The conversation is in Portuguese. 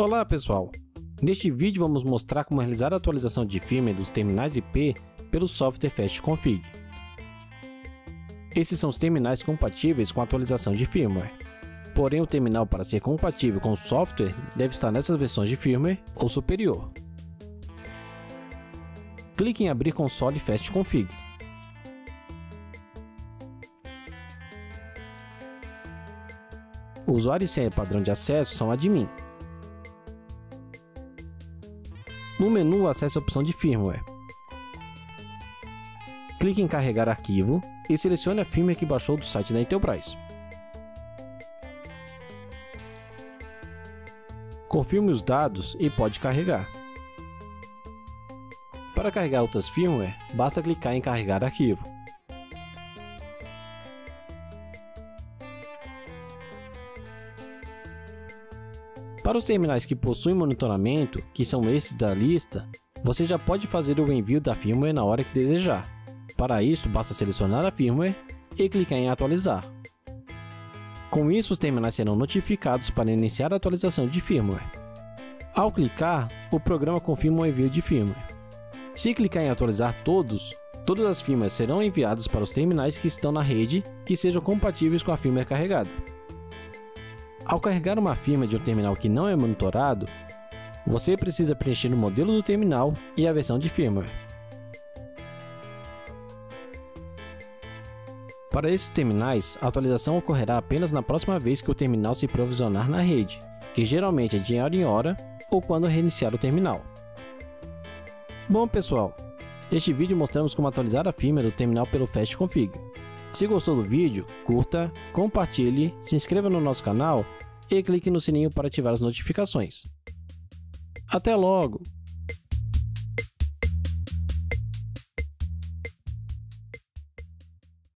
Olá pessoal! Neste vídeo vamos mostrar como realizar a atualização de firmware dos terminais IP pelo software FastConfig. Esses são os terminais compatíveis com a atualização de firmware. Porém, o terminal para ser compatível com o software deve estar nessas versões de firmware ou superior. Clique em Abrir console FastConfig. O usuário e senha padrão de acesso são admin. No menu, acesse a opção de firmware. Clique em carregar arquivo e selecione a firmware que baixou do site da Intelbras. Confirme os dados e pode carregar. Para carregar outras firmware, basta clicar em carregar arquivo. Para os terminais que possuem monitoramento, que são esses da lista, você já pode fazer o envio da firmware na hora que desejar. Para isso, basta selecionar a firmware e clicar em atualizar. Com isso, os terminais serão notificados para iniciar a atualização de firmware. Ao clicar, o programa confirma o envio de firmware. Se clicar em atualizar todos, todas as firmwares serão enviadas para os terminais que estão na rede que sejam compatíveis com a firmware carregada. Ao carregar uma firma de um terminal que não é monitorado, você precisa preencher o modelo do terminal e a versão de firmware. Para esses terminais, a atualização ocorrerá apenas na próxima vez que o terminal se provisionar na rede, que geralmente é de hora em hora ou quando reiniciar o terminal. Bom pessoal, neste vídeo mostramos como atualizar a firmware do terminal pelo FastConfig. Se gostou do vídeo, curta, compartilhe, se inscreva no nosso canal e clique no sininho para ativar as notificações. Até logo!